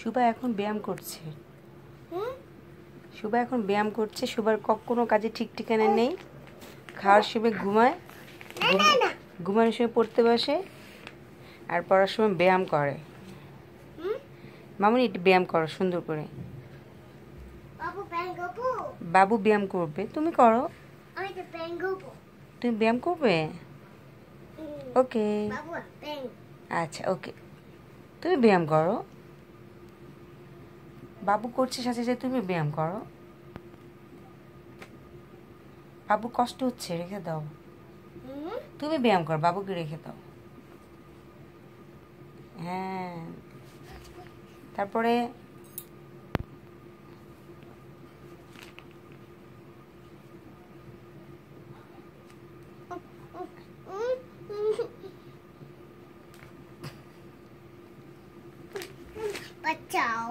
শুভা এখন ব্যায়াম করছে? শুভা এখন ব্যায়াম করছে শুভার কোনো কাজে ঠিক ঠিকানা নেই। খাওয়ার সময় ঘুমায় ঘুমানোর সময় পড়তে বসে আর পড়ার সময় ব্যায়াম করে? মামুনি একটু ব্যায়াম করো সুন্দর করে। বাবু ব্যায়াম করবে? তুমি করো। তুমি ব্যায়াম করবে? ওকে আচ্ছা ওকে তুমি ব্যায়াম করো। বাবু করছে সাথে সাথে তুমি ব্যায়াম করো। বাবু কষ্ট হচ্ছে, রেখে দাও। তুমি ব্যায়াম করো, বাবুকে রেখে দাও। হ্যাঁ। তারপরে বাঁচাও।